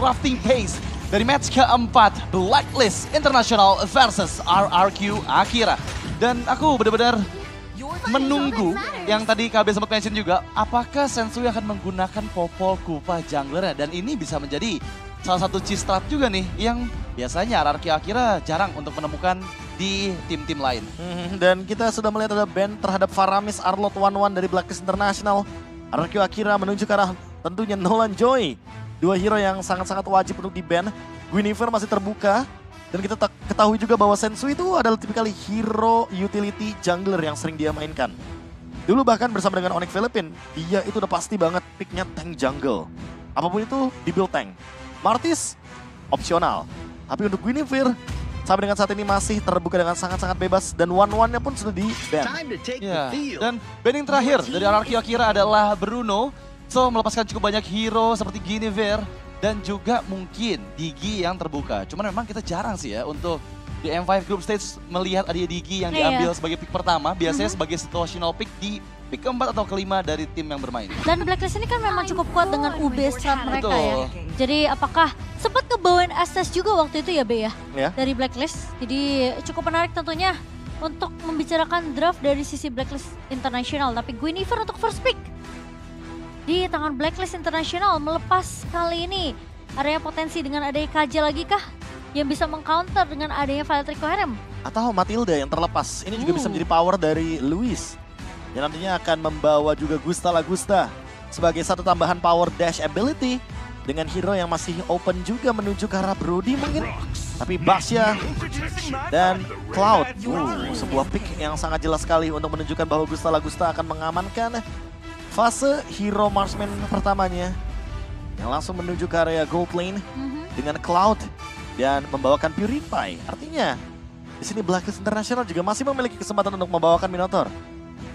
drafting pace dari match keempat Blacklist International versus RRQ Akira. Dan aku benar-benar menunggu yang tadi KB sempat mention juga, apakah Sensui akan menggunakan Popol Kupa junglernya dan ini bisa menjadi salah satu cheese strat juga nih yang biasanya RRQ Akira jarang untuk menemukan di tim-tim lain. Hmm, dan kita sudah melihat ada band terhadap Faramis Arlot One One dari Blacklist International. RRQ Akira menuju ke arah tentunya Nolan Joy. Dua hero yang sangat-sangat wajib untuk di ban. Guinevere masih terbuka. Dan kita ketahui juga bahwa Sensu itu adalah tipikal hero utility jungler yang sering dia mainkan. Dulu bahkan bersama dengan Onyx Philippine, dia itu udah pasti banget picknya tank jungle. Apa pun itu, di build tank. Martis, opsional. Tapi untuk Guinevere, sampai dengan saat ini masih terbuka dengan sangat-sangat bebas. Dan one-one-nya pun sudah di ban. Ya, dan banning terakhir dari RRQ Akira adalah Bruno. So, melepaskan cukup banyak hero seperti Guinevere dan juga mungkin Digi yang terbuka. Cuman memang kita jarang sih ya untuk di M5 Group Stage melihat ada Digi yang Iya. diambil sebagai pick pertama, biasanya Mhm. sebagai situational pick di pick keempat atau kelima dari tim yang bermain. Dan Blacklist ini kan memang cukup kuat dengan UB strat mereka Betul. ya. Jadi apakah sempat ngebawain SS juga waktu itu ya Be ya? Ya. Dari Blacklist. Jadi cukup menarik tentunya untuk membicarakan draft dari sisi Blacklist International. Tapi Guinevere untuk first pick di tangan Blacklist International melepas kali ini area potensi dengan adanya Kaja lagi kah? Yang bisa mengcounter dengan adanya Violet Harem. Atau Matilda yang terlepas. Ini juga bisa Uh. menjadi power dari Luis. Yang nantinya akan membawa juga Gusta Lagusta sebagai satu tambahan power dash ability. Dengan hero yang masih open juga menuju ke arah Brody mungkin. Tapi Basya dan Cloud. Uh, sebuah pick yang sangat jelas sekali untuk menunjukkan bahwa Gusta Lagusta akan mengamankan fase hero marksman pertamanya. Yang langsung menuju ke area gold lane Mhm. dengan Cloud dan membawakan Purify. Artinya di sini Blacklist International juga masih memiliki kesempatan untuk membawakan Minotaur.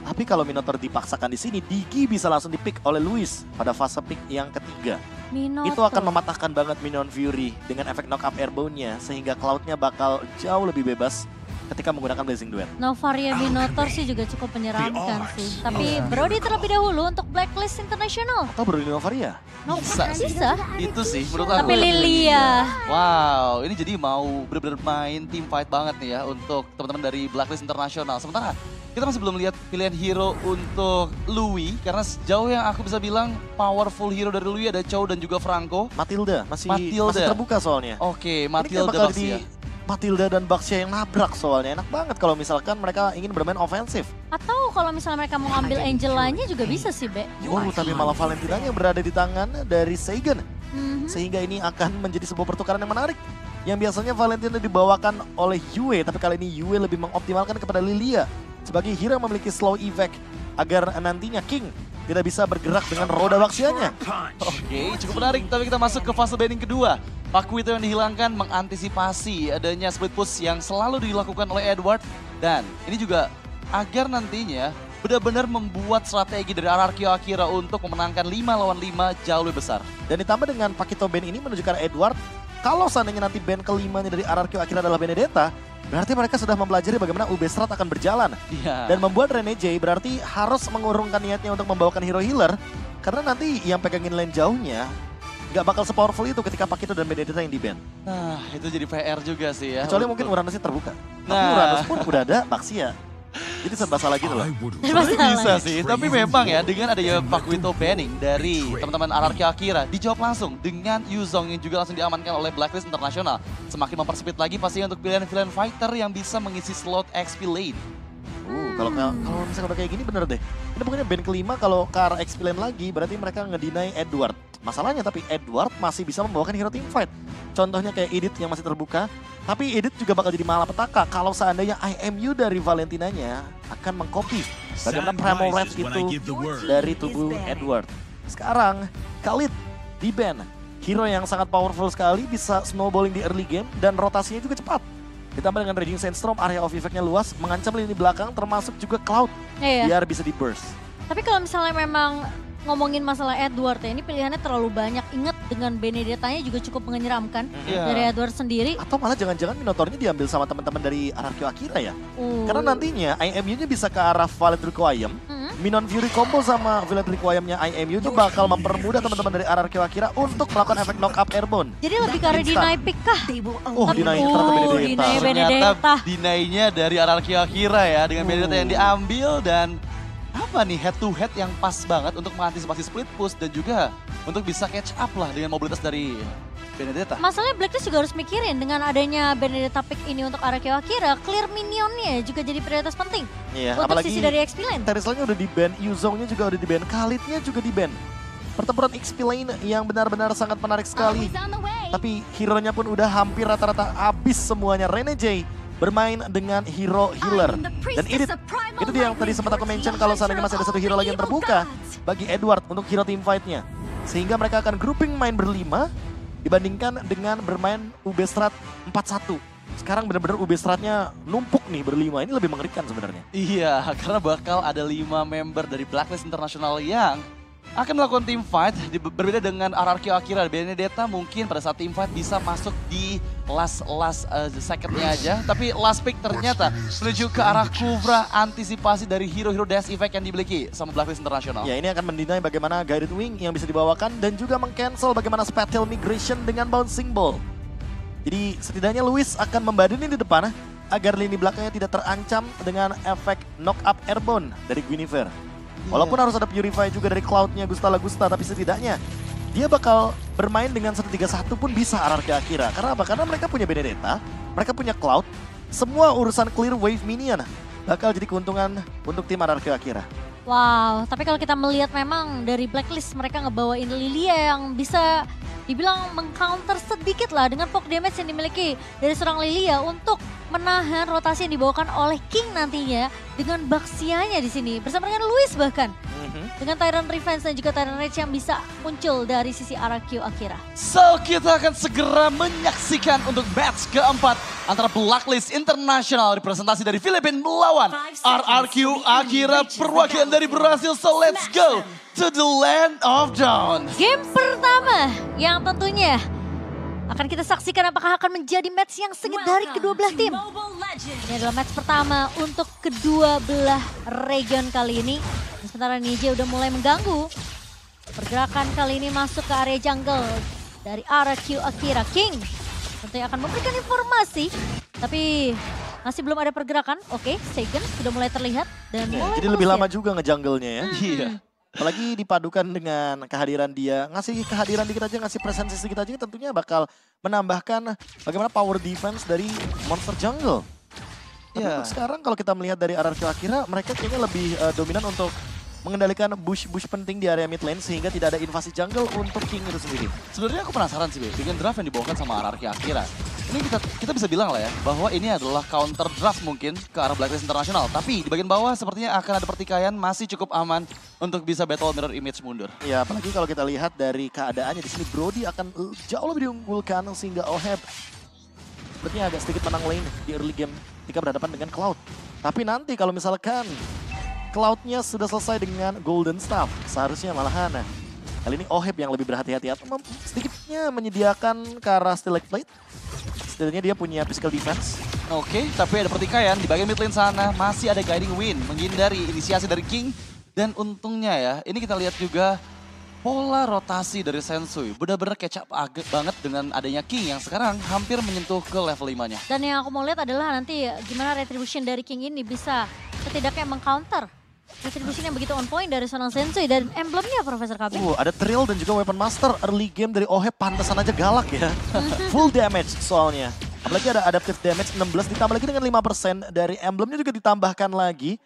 Tapi kalau Minotaur dipaksakan di sini, Digi bisa langsung dipick oleh Luis pada fase pick yang ketiga. Minotaur. Itu akan mematahkan banget Minion Fury dengan efek knock up airborne-nya sehingga Cloud-nya bakal jauh lebih bebas ketika menggunakan Blazing Duet. Novaria Minotaur sih juga cukup menyeramkan sih. Tapi Brody terlebih dahulu untuk Blacklist International. Atau Brody Novaria? No, Bisa sih. bisa. Itu sih menurut aku. Tapi Lilia. Wow, ini jadi mau benar-benar main team fight banget nih ya untuk teman-teman dari Blacklist Internasional. Sementara kita masih belum lihat pilihan hero untuk Louis karena sejauh yang aku bisa bilang powerful hero dari Louis ada Chow dan juga Franco. Matilda masih Matilda. masih terbuka soalnya. Oke, kayak Matilda bakal Baxia. jadi Matilda dan Baxia yang nabrak soalnya. Enak banget kalau misalkan mereka ingin bermain ofensif. Atau kalau misalnya mereka mau ngambil Angelanya juga bisa sih, Be. Oh, tapi malah Valentina yang berada di tangan dari Sagan. Mhm. Sehingga ini akan menjadi sebuah pertukaran yang menarik. Yang biasanya Valentina dibawakan oleh Yue, tapi kali ini Yue lebih mengoptimalkan kepada Lilia. Sebagai hero yang memiliki slow evac agar nantinya King tidak bisa bergerak dengan roda baksianya. Oke, cukup menarik. Tapi kita masuk ke fase banning kedua. Pakuito yang dihilangkan mengantisipasi adanya split push yang selalu dilakukan oleh Edward. Dan ini juga agar nantinya benar-benar membuat strategi dari RRQ Akira untuk memenangkan 5 lawan 5 jauh lebih besar. Dan ditambah dengan Pakito band ini menunjukkan Edward, kalau seandainya nanti band kelimanya dari RRQ akhirnya adalah Benedetta, berarti mereka sudah mempelajari bagaimana UB Strat akan berjalan. Iya. Dan membuat Rene J berarti harus mengurungkan niatnya untuk membawakan hero healer, karena nanti yang pegangin lane jauhnya, nggak bakal sepowerful itu ketika Pakito dan Benedetta yang di ban. Nah, itu jadi PR juga sih ya. Kecuali mungkin Uranusnya terbuka. Tapi Nah. Uranus pun udah ada Baxia. Jadi serba salah gitu loh. Sebenarnya bisa sih, tapi memang ya dengan adanya Pakuito banning dari teman-teman RRQ Akira dijawab langsung dengan Yuzong yang juga langsung diamankan oleh Blacklist Internasional. Semakin mempersempit lagi pastinya untuk pilihan-pilihan fighter yang bisa mengisi slot XP lane. Uh, kalau kalau misalnya udah kayak gini bener deh. Ini pokoknya band kelima kalau ke arah XP lane lagi berarti mereka ngedinai Edward. Masalahnya tapi Edward masih bisa membawakan hero team fight. Contohnya kayak Edith yang masih terbuka. Tapi Edith juga bakal jadi malapetaka kalau seandainya IMU dari Valentinanya akan mengcopy bagaimana Primal Ref itu dari tubuh Edward. Sekarang Khalid di ban. Hero yang sangat powerful sekali bisa snowballing di early game dan rotasinya juga cepat. Ditambah dengan Raging Sandstorm, area of effect-nya luas, mengancam lini belakang termasuk juga Cloud Iya. biar bisa di burst. Tapi kalau misalnya memang ngomongin masalah Edward ya, ini pilihannya terlalu banyak. Ingat dengan Benedettanya juga cukup menyeramkan Iya. dari Edward sendiri. Atau malah jangan-jangan Minotaurnya diambil sama teman-teman dari RRQ Akira ya. Uh, Karena nantinya IMU-nya bisa ke arah Valet Requiem Mhm. Minon Fury combo sama Violet Requiem-nya IMU itu bakal mempermudah teman-teman dari RRQ Akira untuk melakukan efek knock up airborne. Jadi lebih ke arah Instan. deny pick kah? Oh, deny ternyata Oh, Benedetta. Ternyata Benedetta. dinainya dari RRQ Akira ya dengan Benedetta yang diambil dan apa nih head to head yang pas banget untuk mengantisipasi split push dan juga untuk bisa catch up lah dengan mobilitas dari Benedetta. Masalahnya Blacklist juga harus mikirin dengan adanya Benedetta pick ini untuk Arakio Akira, clear minionnya juga jadi prioritas penting Iya, untuk apalagi sisi dari XP Lane. Terisla-nya udah di ban, Yuzong-nya juga udah di ban, Khalid-nya juga di ban. Pertempuran XP Lane yang benar-benar sangat menarik sekali. Tapi hero-nya pun udah hampir rata-rata habis semuanya. Rene J bermain dengan hero healer. Dan ini itu dia yang tadi sempat aku mention kalau seandainya masih ada satu hero lagi yang terbuka bagi Edward untuk hero team fight-nya. Sehingga mereka akan grouping main berlima dibandingkan dengan bermain UB Strat 4-1. Sekarang benar-benar UB Stratnya numpuk nih berlima. Ini lebih mengerikan sebenarnya. Iya, karena bakal ada lima member dari Blacklist International yang akan melakukan team fight berbeda dengan RRQ Akira Benedetta mungkin pada saat team fight bisa masuk di last last uh, secondnya aja tapi last pick ternyata menuju ke arah Kuvra antisipasi dari hero-hero dash effect yang dimiliki sama Blacklist International. Ya ini akan mendinai bagaimana guided wing yang bisa dibawakan dan juga mengcancel bagaimana spatial migration dengan bouncing ball. Jadi setidaknya Luis akan membadani di depan agar lini belakangnya tidak terancam dengan efek knock up airborne dari Guinevere. Walaupun harus ada Purify juga dari Cloud-nya Gusta Lagusta, tapi setidaknya dia bakal bermain dengan 1-3-1 pun bisa RRQ Akira. Karena apa? Karena mereka punya Benedetta, mereka punya Cloud, semua urusan clear wave minion bakal jadi keuntungan untuk tim RRQ Akira. Wow, tapi kalau kita melihat memang dari Blacklist mereka ngebawain Lilia yang bisa dibilang mengcounter sedikit lah dengan poke damage yang dimiliki dari seorang Lilia untuk menahan rotasi yang dibawakan oleh King nantinya dengan Baxianya di sini bersama dengan Luis bahkan. Dengan Tyrant Revenge dan juga Tyrant Rage yang bisa muncul dari sisi RQ Akira. So kita akan segera menyaksikan untuk match keempat antara Blacklist International representasi dari Filipina melawan RRQ Akira perwakilan dari Brasil. So let's go to the land of dawn. Game pertama yang tentunya akan kita saksikan apakah akan menjadi match yang sengit dari kedua belah tim. Ini adalah match pertama untuk kedua belah region kali ini. Dan sementara Nije udah mulai mengganggu. Pergerakan kali ini masuk ke area jungle dari RQ Akira King. Tentunya akan memberikan informasi, tapi masih belum ada pergerakan. Oke, Seigen sudah mulai terlihat dan Ya, mulai jadi lebih lama juga ngejungle-nya ya. Iya. Apalagi dipadukan dengan kehadiran dia, ngasih kehadiran dikit aja, ngasih presensi sedikit aja tentunya bakal menambahkan bagaimana power defense dari monster jungle. Tapi untuk sekarang kalau kita melihat dari RRQ Akira, mereka kayaknya lebih eh, dominan untuk mengendalikan bush-bush penting di area mid lane sehingga tidak ada invasi jungle untuk King itu sendiri. Sebenarnya aku penasaran sih, Be, dengan draft yang dibawakan sama RRQ Akira. Ini kita kita bisa bilang lah ya, bahwa ini adalah counter draft mungkin ke arah Blacklist International. Tapi di bagian bawah sepertinya akan ada pertikaian masih cukup aman untuk bisa battle mirror image mundur. Ya, apalagi kalau kita lihat dari keadaannya di sini Brody akan eh, jauh lebih diunggulkan sehingga Oheb sepertinya agak sedikit menang lane di early game ketika berhadapan dengan Cloud. Tapi nanti kalau misalkan Cloud-nya sudah selesai dengan Golden Staff, seharusnya malahan nah, kali ini Oheb yang lebih berhati-hati atau sedikitnya menyediakan ke arah Stilek Plate. Setidaknya dia punya physical defense. Oke, tapi ada pertikaian di bagian mid lane sana. Masih ada guiding win menghindari inisiasi dari King. Dan untungnya ya, ini kita lihat juga pola rotasi dari Sensui. Benar-benar up agak banget dengan adanya King yang sekarang hampir menyentuh ke level 5-nya. Dan yang aku mau lihat adalah nanti gimana retribution dari King ini bisa setidaknya mengcounter retribution yang begitu on point dari Sonal Sensui dan emblemnya Profesor KB. Uh, ada Trill dan juga Weapon Master early game dari Oheb pantesan aja galak ya. Full damage soalnya. Apalagi ada adaptive damage 16 ditambah lagi dengan 5% dari emblemnya juga ditambahkan lagi.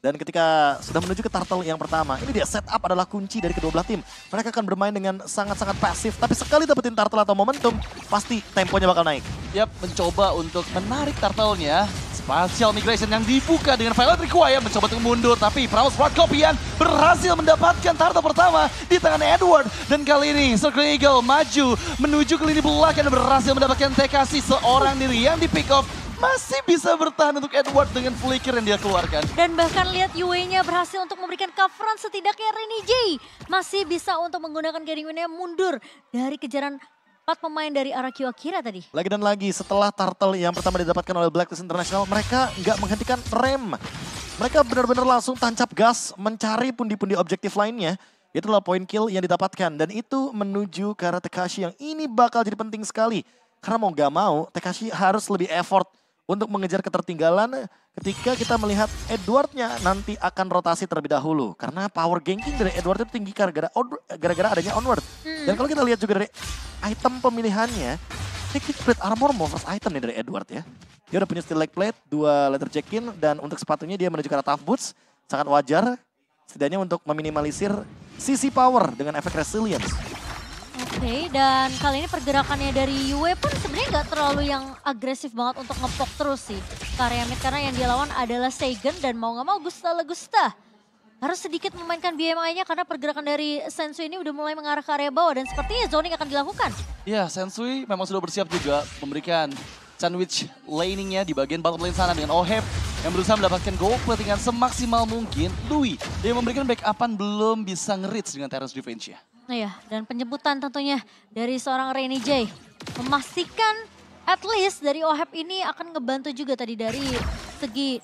Dan ketika sudah menuju ke turtle yang pertama, ini dia setup adalah kunci dari kedua belah tim. Mereka akan bermain dengan sangat-sangat pasif, tapi sekali dapetin turtle atau momentum, pasti temponya bakal naik. Yap, mencoba untuk menarik turtle-nya. Spatial migration yang dibuka dengan Violet Requiem mencoba untuk mundur. Tapi Praus Kopian berhasil mendapatkan turtle pertama di tangan Edward. Dan kali ini Circle Eagle maju menuju ke lini belakang dan berhasil mendapatkan TKC seorang diri yang di pick off. Masih bisa bertahan untuk Edward dengan flicker yang dia keluarkan. Dan bahkan lihat Yue-nya berhasil untuk memberikan coveran setidaknya Rene J masih bisa untuk menggunakan Garing Win-nya mundur dari kejaran empat pemain dari RQ Akira tadi. Lagi dan lagi setelah turtle yang pertama didapatkan oleh Blacklist International, mereka nggak menghentikan rem. Mereka benar-benar langsung tancap gas mencari pundi-pundi objektif lainnya. Itulah poin kill yang didapatkan. Dan itu menuju ke arah Tekashi yang ini bakal jadi penting sekali. Karena mau gak mau, Tekashi harus lebih effort untuk mengejar ketertinggalan ketika kita melihat Edwardnya nanti akan rotasi terlebih dahulu. Karena power ganking dari Edward itu tinggi gara-gara gara-gara adanya onward. Dan kalau kita lihat juga dari item pemilihannya, Liquid Plate Armor mau first item nih dari Edward ya. Dia udah punya steel leg plate, dua leather check-in, dan untuk sepatunya dia menuju ke arah tough boots. Sangat wajar, setidaknya untuk meminimalisir sisi power dengan efek resilience. Oke, okay, dan kali ini pergerakannya dari Yue pun sebenarnya nggak terlalu yang agresif banget untuk ngepok terus sih. Karya mid karena yang dia lawan adalah Seigen dan mau nggak mau Gusta Legusta. Harus sedikit memainkan BMI-nya karena pergerakan dari Sensui ini udah mulai mengarah ke area bawah dan sepertinya zoning akan dilakukan. Ya, Sensui memang sudah bersiap juga memberikan sandwich laningnya di bagian bottom lane sana dengan Oheb yang berusaha mendapatkan gold dengan semaksimal mungkin. Louis yang memberikan backupan belum bisa nge dengan Terrence Revenge-nya. Ya, dan penyebutan tentunya dari seorang Rainy J memastikan at least dari Oheb ini akan ngebantu juga tadi dari segi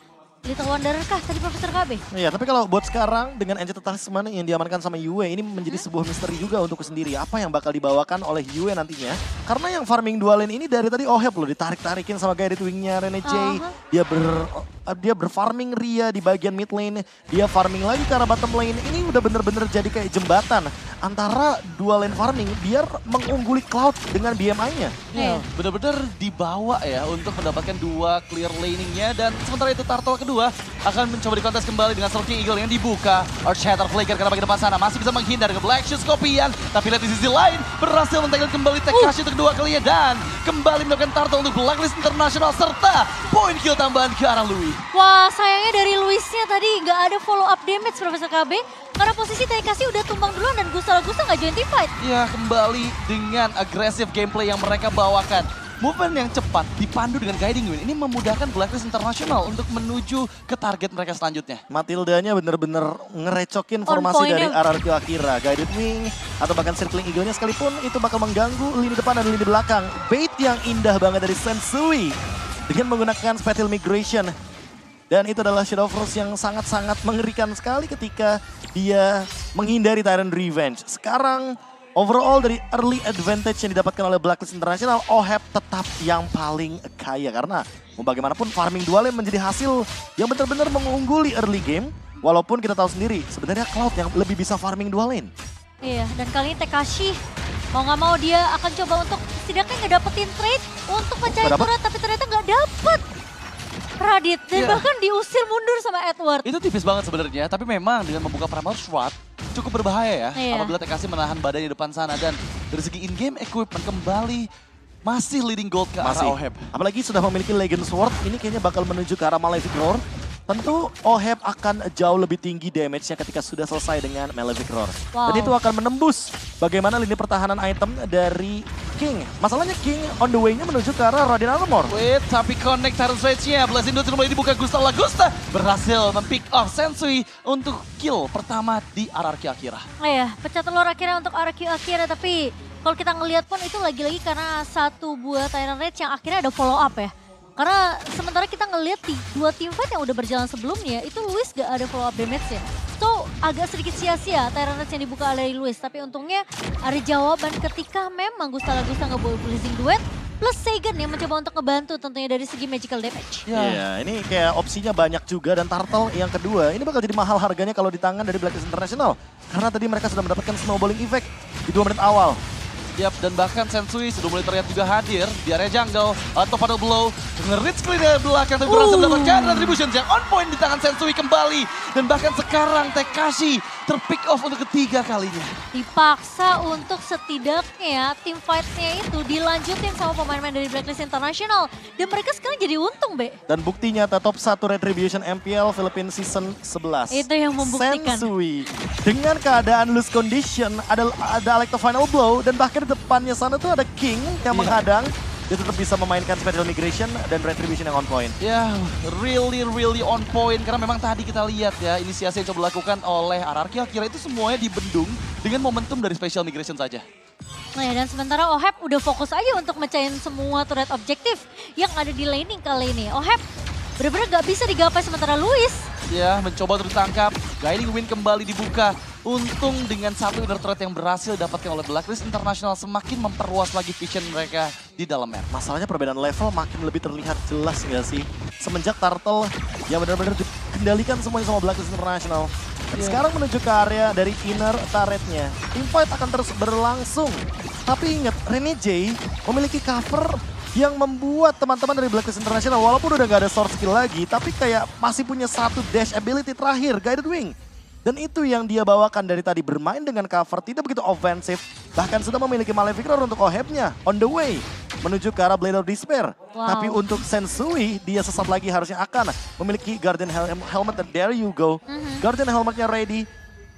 Little Wonder kah tadi Profesor KB? Iya, tapi kalau buat sekarang dengan Angel Talisman yang diamankan sama Yue ini menjadi hmm? sebuah misteri juga untuk sendiri. Apa yang bakal dibawakan oleh Yue nantinya. Karena yang farming dua lane ini dari tadi Oheb loh ditarik-tarikin sama Guided Wingnya Rene J. Uh -huh. Dia ber dia berfarming Ria di bagian mid lane. Dia farming lagi ke arah bottom lane. Ini udah bener-bener jadi kayak jembatan antara dua lane farming biar mengungguli Cloud dengan BMI-nya. Iya, bener-bener dibawa ya untuk mendapatkan dua clear laningnya dan sementara itu Turtle kedua akan mencoba dikontes kembali dengan Sulking Eagle yang dibuka. Earthshatter Flicker karena bagian depan sana masih bisa menghindar ke Black Shoes Kopian. Tapi lihat di sisi lain berhasil mentengkan kembali Tekashi uh. untuk kedua kalinya dan kembali mendapatkan turtle untuk Blacklist International serta poin kill tambahan ke arah Louis. Wah sayangnya dari Louisnya tadi nggak ada follow up damage Profesor KB. Karena posisi Tekashi udah tumbang duluan dan Gusta Gusta nggak join team fight. Ya kembali dengan agresif gameplay yang mereka bawakan movement yang cepat dipandu dengan guiding win ini memudahkan Blacklist International untuk menuju ke target mereka selanjutnya. Matildanya bener-bener ngerecokin formasi dari RRQ Akira. Guided wing atau bahkan circling eagle-nya sekalipun itu bakal mengganggu lini depan dan lini belakang. Bait yang indah banget dari Sensui dengan menggunakan Spatial Migration. Dan itu adalah Shadow Frost yang sangat-sangat mengerikan sekali ketika dia menghindari Tyrant Revenge. Sekarang Overall dari early advantage yang didapatkan oleh Blacklist International, OHEP tetap yang paling kaya. Karena mau bagaimanapun farming dual menjadi hasil yang benar-benar mengungguli early game. Walaupun kita tahu sendiri, sebenarnya Cloud yang lebih bisa farming dual lane. Iya, dan kali ini Tekashi mau nggak mau dia akan coba untuk setidaknya ngedapetin trade untuk mencari turret, tapi ternyata nggak dapet. Radit, dan yeah. bahkan diusir mundur sama Edward. Itu tipis banget sebenarnya, tapi memang dengan membuka Primal Sword, cukup berbahaya ya. Iya. Apabila TKC menahan badan di depan sana dan dari segi in-game equipment kembali masih leading gold ke masih. arah Oheb. Apalagi sudah memiliki Legend Sword, ini kayaknya bakal menuju ke arah Malefic Roar. Tentu Oheb akan jauh lebih tinggi damage-nya ketika sudah selesai dengan Malefic Roar. Wow. Dan itu akan menembus bagaimana lini pertahanan item dari King. Masalahnya King on the way-nya menuju ke arah Raden Armor. Wait, tapi connect Tyrant Switch-nya. Blessing sudah mulai dibuka Gustav Lagusta. Berhasil mempick off Sensui untuk kill pertama di RRQ Akira. Oh ya, pecah telur akhirnya untuk RRQ Akira. Tapi kalau kita ngelihat pun itu lagi-lagi karena satu buah Tyrant Rage yang akhirnya ada follow up ya. Karena sementara kita ngelihat di dua tim fight yang udah berjalan sebelumnya, itu Luis gak ada follow up damage ya. So agak sedikit sia-sia Tyrannus yang dibuka oleh Luis. Tapi untungnya ada jawaban ketika memang Gustavo Gusta nggak boleh blazing duet. Plus Sagan yang mencoba untuk ngebantu tentunya dari segi magical damage. Iya, yeah. ini kayak opsinya banyak juga dan Turtle yang kedua ini bakal jadi mahal harganya kalau di tangan dari Blacklist International. Karena tadi mereka sudah mendapatkan snowballing effect di dua menit awal. Yap, dan bahkan Sensui sudah mulai terlihat juga hadir di area jungle atau pada blow. Nge-reach clean dari belakang tapi berhasil mendapatkan retribution yang on point di tangan Sensui kembali. Dan bahkan sekarang Tekashi terpick off untuk ketiga kalinya. Dipaksa untuk setidaknya tim fight-nya itu dilanjutin sama pemain-pemain dari Blacklist International. Dan mereka sekarang jadi untung, Be. Dan buktinya top satu Retribution MPL Philippines Season 11. Itu yang membuktikan. Sensui dengan keadaan loose condition ada ada Electro Final Blow dan bahkan depannya sana tuh ada King yang yeah. menghadang. Dia tetap bisa memainkan Special Migration dan Retribution yang on point. Ya, yeah, really really on point. Karena memang tadi kita lihat ya, inisiasi yang coba dilakukan oleh Ararki kira itu semuanya dibendung dengan momentum dari Special Migration saja. Nah ya, dan sementara Ohep udah fokus aja untuk mecahin semua turret objektif yang ada di laning kali ini. Ohep bener-bener gak bisa digapai sementara Luis ya mencoba untuk ditangkap. Guiding Win kembali dibuka. Untung dengan satu inner threat yang berhasil didapatkan oleh Blacklist International semakin memperluas lagi vision mereka di dalam map. Masalahnya perbedaan level makin lebih terlihat jelas nggak sih? Semenjak Turtle yang benar-benar dikendalikan semuanya sama Blacklist International. Dan Iya. sekarang menuju ke area dari inner turretnya. Teamfight akan terus berlangsung. Tapi ingat, Rene J memiliki cover yang membuat teman-teman dari Blacklist International walaupun udah gak ada source skill lagi, tapi kayak masih punya satu dash ability terakhir, Guided Wing. Dan itu yang dia bawakan dari tadi bermain dengan cover tidak begitu offensif. Bahkan sudah memiliki Maleficor untuk Ohebnya on the way menuju ke arah Blade of Despair. Wow. Tapi untuk Sensui dia sesat lagi harusnya akan memiliki Guardian Hel- Helmet dan there you go. Guardian Helmetnya ready.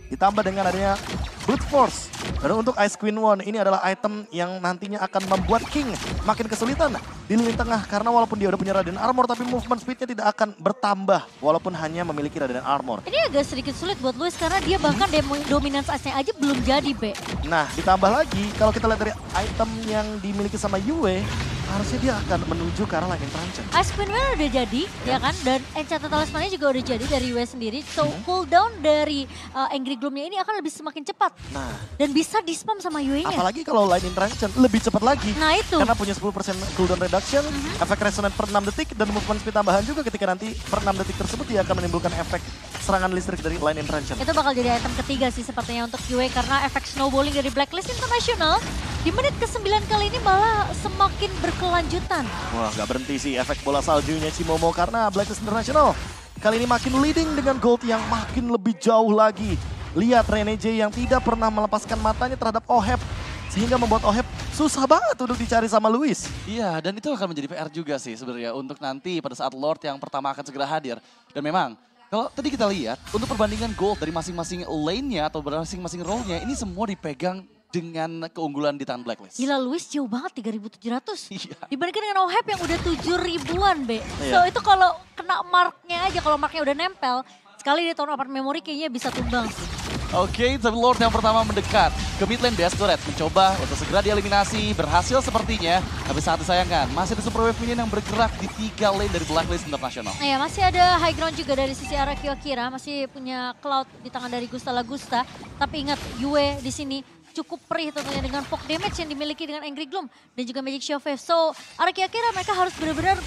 Ditambah dengan adanya Brute Force. Dan untuk Ice Queen One ini adalah item yang nantinya akan membuat King makin kesulitan di lini tengah. Karena walaupun dia udah punya Radiant Armor tapi movement speednya tidak akan bertambah. Walaupun hanya memiliki Radiant Armor. Ini agak sedikit sulit buat Luis karena dia bahkan demo dominance ice-nya aja belum jadi, Be. Nah, ditambah lagi kalau kita lihat dari item yang dimiliki sama Yue, harusnya dia akan menuju ke arah Lightning Tranchen. Ice Queen Well udah jadi, ya kan? Dan Enchanted Talisman-nya juga udah jadi dari Yue sendiri. So, cooldown dari uh, Angry Gloom-nya ini akan lebih semakin cepat. Nah, Dan bisa di-spam sama Yue-nya. apalagi kalau Lightning Tranchen lebih cepat lagi. Nah itu, Karena punya 10% cooldown reduction, efek resonate per 6 detik, dan movement speed tambahan juga ketika nanti per 6 detik tersebut dia akan menimbulkan efek serangan listrik dari Lightning Tranchen. itu bakal jadi item ketiga sih sepertinya untuk Yue karena efek snowballing dari Blacklist International di menit ke-9 kali ini malah semakin berkelanjutan. Wah, nggak berhenti sih efek bola saljunya Cimomo karena Blacklist International kali ini makin leading dengan gold yang makin lebih jauh lagi. Lihat Rene J yang tidak pernah melepaskan matanya terhadap Oheb sehingga membuat Oheb susah banget untuk dicari sama Luis. Iya, dan itu akan menjadi PR juga sih sebenarnya untuk nanti pada saat Lord yang pertama akan segera hadir. Dan memang, kalau tadi kita lihat, untuk perbandingan gold dari masing-masing lane-nya atau masing-masing role-nya, ini semua dipegang dengan keunggulan di tangan Blacklist. Gila Luis jauh banget 3700. Iya. Dibandingkan dengan Oheb yang udah 7 ribuan, Be. Iya. So itu kalau kena marknya aja, kalau marknya udah nempel, sekali dia turun apart memory kayaknya bisa tumbang sih. Oke, tapi Lord yang pertama mendekat ke mid lane Turret. Mencoba untuk segera dieliminasi, berhasil sepertinya. Tapi sangat disayangkan, masih ada Super Wave Minion yang bergerak di tiga lane dari Blacklist International. Nah ya masih ada high ground juga dari sisi arah Akira, masih punya cloud di tangan dari Gusta Lagusta. Tapi ingat Yue di sini cukup perih tentunya dengan poke damage yang dimiliki dengan Angry Gloom dan juga Magic Shield. So Araki Akira mereka harus benar-benar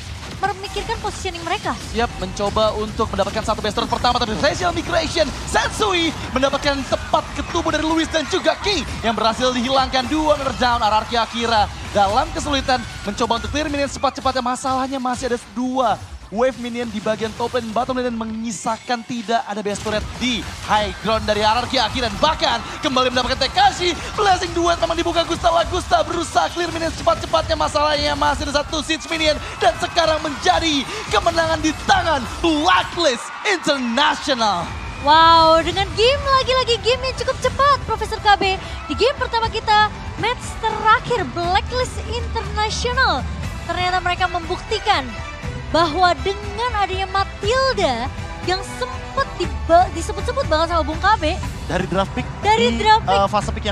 memikirkan positioning mereka. Siap mencoba untuk mendapatkan satu best pertama tapi facial migration Sensui mendapatkan tepat ke tubuh dari Luis dan juga King yang berhasil dihilangkan dua runner down Ararki Akira dalam kesulitan mencoba untuk clear minion cepat-cepatnya masalahnya masih ada dua wave minion di bagian top lane bottom lane dan menyisakan tidak ada best turret di high ground dari Ararki Akira dan bahkan kembali mendapatkan Tekashi blessing duet memang dibuka Gusta Lagusta berusaha clear minion cepat-cepatnya masalahnya masih ada satu siege minion dan sekarang menjadi kemenangan di tangan Blacklist International. Wow, dengan game lagi-lagi game yang cukup cepat, Profesor KB. Di game pertama kita, match terakhir Blacklist International. Ternyata mereka membuktikan bahwa dengan adanya Matilda yang sempat disebut-sebut banget sama Bung KB Dari draft pick Dari di draft pick. eh, fase pick yang